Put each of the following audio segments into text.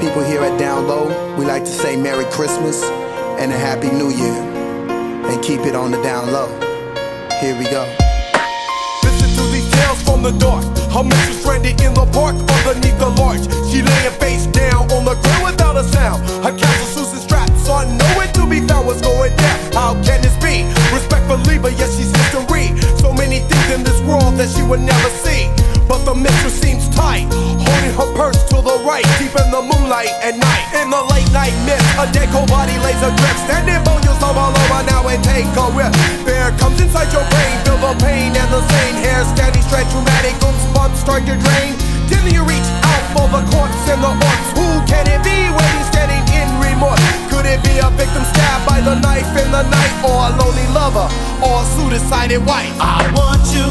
people here at Down Low, we like to say Merry Christmas and a Happy New Year. And keep it on the down low. Here we go. Listen to these tales from the dark. Her mistress stranded in the park underneath the larch. She laying face down on the ground without a sound. Her castle Susan straps on nowhere to be found. What's going down? How can this be? Respectfully, but yes, she's history. So many things in this world that she would never see. But the mistress seems tight, holding her purse to the right, deep in the moonlight at night. In the late night mist, a dead cold body lays adrift. Standing you'll slow all over now and take a rip. Fear comes inside your brain, feel the pain and the same. Hair standing straight, traumatic, oops, bumps start to drain. Till you reach out for the corpse and the orcs. Who can it be waiting, standing in remorse? Could it be a victim stabbed by the knife in the night, or a lonely lover, or a suicided wife? I want you,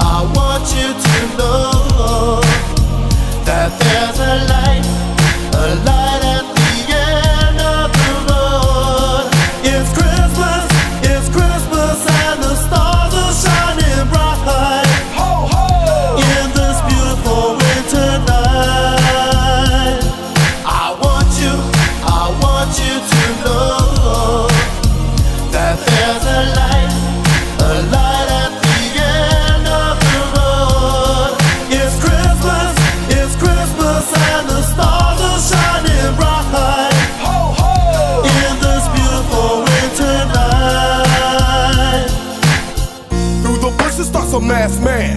I want you to know a masked man.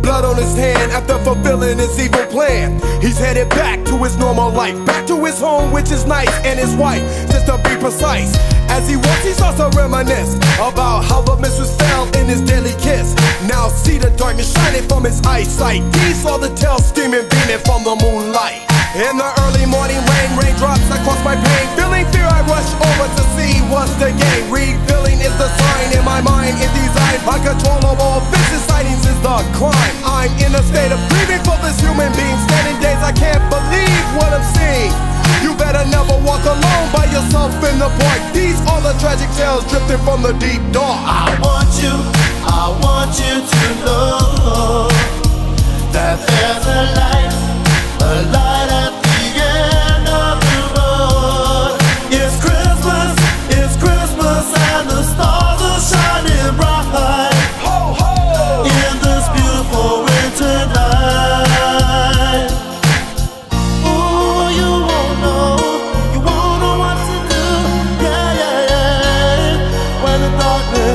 Blood on his hand after fulfilling his evil plan. He's headed back to his normal life, back to his home, which is nice, and his wife, just to be precise. As he walks, he starts to reminisce about how the mistress fell in his daily kiss. Now see the darkness shining from his eyesight. He saw the tail steaming, beaming from the moonlight. In the early morning rain, raindrops across my pain. Feeling fear, I rush over to see what's the game. Refilling is the sign in my mind, it designed uncontrollable. Vicious of is the crime. I'm in a state of grieving for this human being. Standing days, I can't believe what I'm seeing. You better never walk alone by yourself in the park. These are the tragic tales drifting from the deep dark. I want you, I want you to know that there's a light,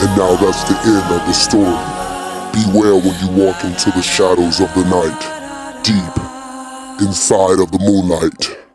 And now that's the end of the story. Beware when you walk into the shadows of the night, deep inside of the moonlight.